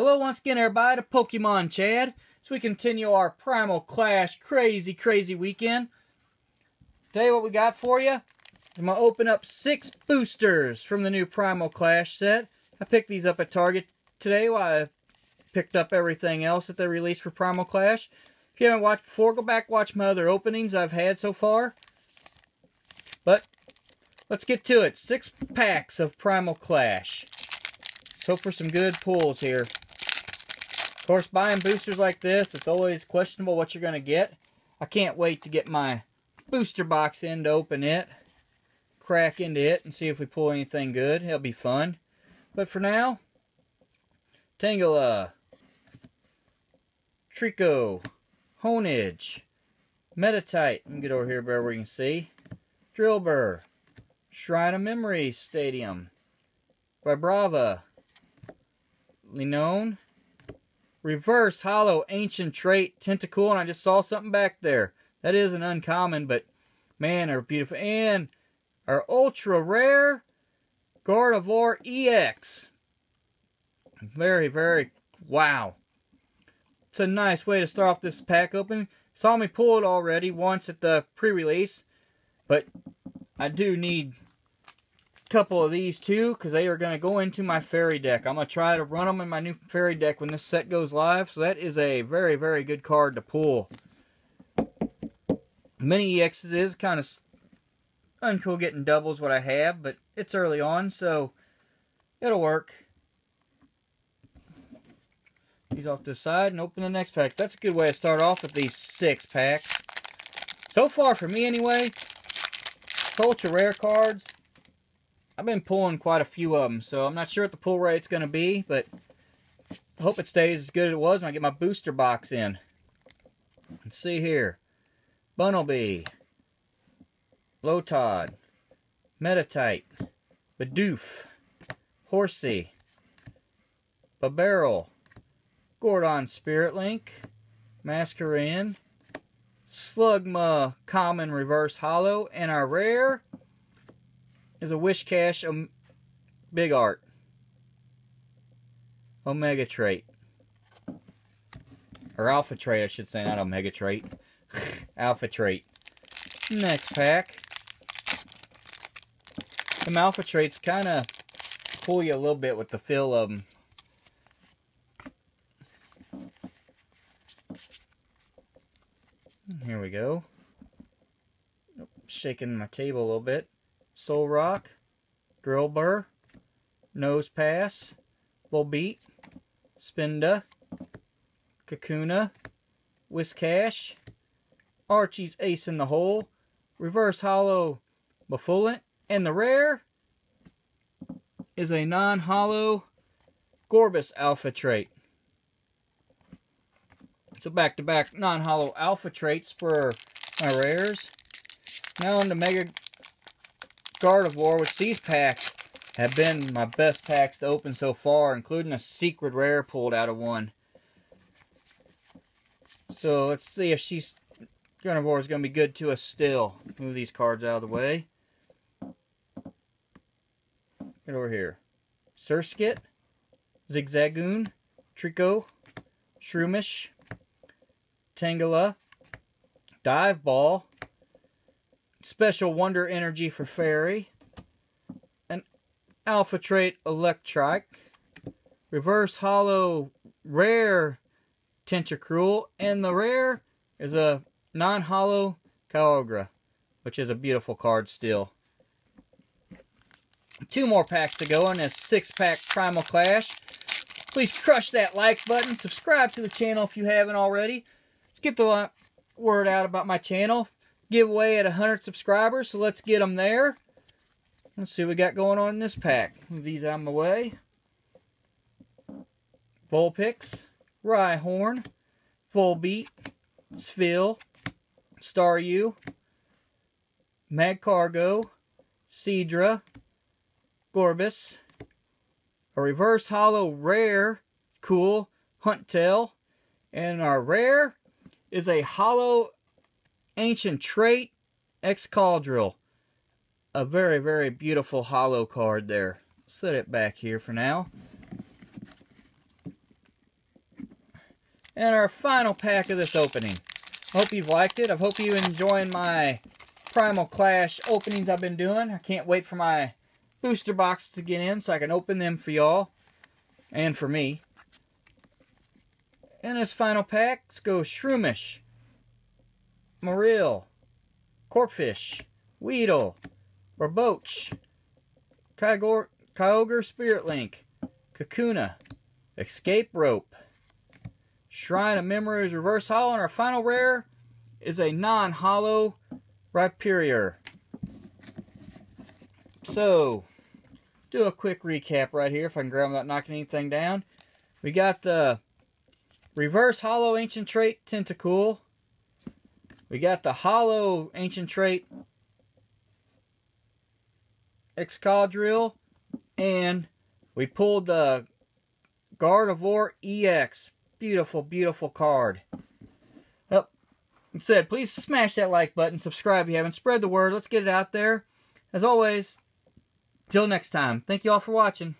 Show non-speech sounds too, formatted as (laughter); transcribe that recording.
Hello once again everybody, to Pokemon Chad. As we continue our Primal Clash crazy, crazy weekend. Today what we got for you, I'm going to open up six boosters from the new Primal Clash set. I picked these up at Target today while I picked up everything else that they released for Primal Clash. If you haven't watched before, go back watch my other openings I've had so far. But, let's get to it. Six packs of Primal Clash. So for some good pulls here. Course, buying boosters like this, it's always questionable what you're going to get. I can't wait to get my booster box in to open it, crack into it, and see if we pull anything good. It'll be fun. But for now, Tangela, uh, Treecko, Honedge, Meditite, let me get over here where we can see, Drillbur, Shrine of Memory Stadium, Vibrava, Linoone, Reverse Hollow Ancient Trait Tentacool, and I just saw something back there. That is an uncommon, but man, they're beautiful. And our ultra rare Gardevoir EX. Very, very, wow. It's a nice way to start off this pack opening. Saw me pull it already once at the pre-release, but I do need couple of these too because they are going to go into my fairy deck. I'm going to try to run them in my new fairy deck when this set goes live. So that is a very, very good card to pull. Mini EXs is kind of uncool getting doubles what I have, but it's early on, so it'll work. These off to the side and open the next pack. That's a good way to start off with these six packs. So far for me anyway, ultra rare cards, I've been pulling quite a few of them, so I'm not sure what the pull rate's going to be, but I hope it stays as good as it was when I get my booster box in. Let's see here. Bunnelby, Lotad, Meditite, Bidoof, Horsea, Babarrel, Groudon Spirit Link, Masquerain, Slugma Common Reverse Hollow, and our rare is a Whiscash um, Big Art. Omega Trait. Or Alpha Trait, I should say, not Omega Trait. (laughs) alpha Trait. Next pack. Some Alpha Traits kind of pull you a little bit with the feel of them. Here we go. Shaking my table a little bit. Solrock, Drillbur, Nosepass, Volbeat, Spinda, Kakuna, Whiscash, Archie's Ace in the Hole, Reverse Hollow Bouffalant, and the rare is a non-hollow Gorebyss Alpha trait. So back-to-back non-hollow Alpha traits for my rares. Now on to Mega Gardevoir, which these packs have been my best packs to open so far, including a secret rare pulled out of one. So let's see if she's Gardevoir is going to be good to us still. Move these cards out of the way. Get over here. Surskit, Zigzagoon, Treecko, Shroomish, Tangela, Dive Ball, Special Wonder Energy for Fairy. An Alpha Trait Electrike. Reverse Hollow Rare Tentacruel. And the rare is a non-hollow Kyogre, which is a beautiful card still. Two more packs to go in this six-pack Primal Clash. Please crush that like button. Subscribe to the channel if you haven't already. Let's get the word out about my channel giveaway at 100 subscribers, so let's get them there. Let's see what we got going on in this pack. Move these out of my way. Vulpix, Rhyhorn, Volbeat, Spheal, Staryu, Magcargo, Seadra, Gorebyss, a reverse hollow rare, cool, Huntail, and our rare is a hollow Ancient Trait, Excadrill. A very, very beautiful hollow card there. Set it back here for now. And our final pack of this opening. Hope you've liked it. I hope you enjoying my Primal Clash openings I've been doing. I can't wait for my booster boxes to get in so I can open them for y'all and for me. In this final pack, let's go Shroomish, Marill, Corphish, Weedle, Barboach, Kyogre, Kyogre Spirit Link, Kakuna, Escape Rope, Shrine of Memories Reverse Hollow, and our final rare is a non-hollow Rhyperior. So, do a quick recap right here if I can grab without knocking anything down. We got the Reverse Hollow Ancient Trait Tentacool. We got the Hollow Ancient Trait Excadrill. And we pulled the Gardevoir EX. Beautiful, beautiful card. Well, said, please smash that like button, subscribe if you haven't, spread the word, let's get it out there. As always, till next time, thank you all for watching.